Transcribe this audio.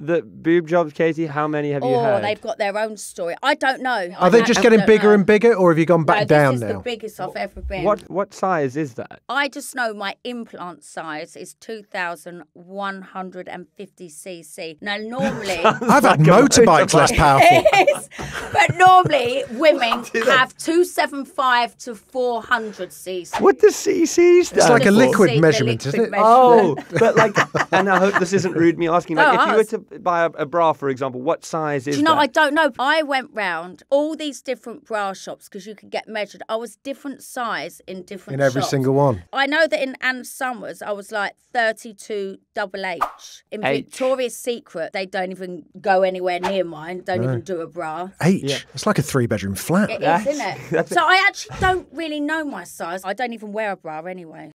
the boob jobs, Katie, how many have you Or had? they've got their own story. I don't know. I Are they just getting bigger know. and bigger, or have you gone back no, down this is now? the biggest I've ever been. What what size is that? I just know my implant size is 2,150 cc. Now, normally, I've had motorbikes less powerful. but normally women have 275 to 400 cc. What does CC stand It's like a liquid See, measurement, liquid isn't it? Oh, but like, and I hope this isn't rude me asking. Like, No, if you oh, were to buy a, a bra, for example, what size is Do you know, that? I don't know. I went round all these different bra shops because you could get measured. I was different size in different In every shops. single one. I know that in Ann Summers, I was like 32 double H. In H. Victoria's Secret, they don't even go anywhere near mine, don't even do a bra. H. It's like a three bedroom flat. It is, That's- isn't it? So I actually don't really know my size. I don't even wear a bra anyway.